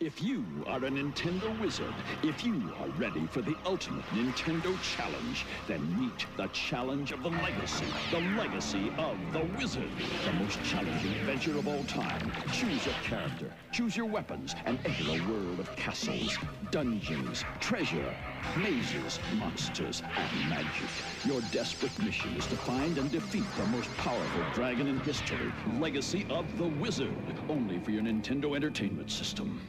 If you are a Nintendo wizard, if you are ready for the ultimate Nintendo challenge, then meet the challenge of the legacy, the legacy of the wizard. The most challenging adventure of all time. Choose your character, choose your weapons, and enter a world of castles, dungeons, treasure, mazes, monsters, and magic. Your desperate mission is to find and defeat the most powerful dragon in history, Legacy of the Wizard, only for your Nintendo Entertainment System.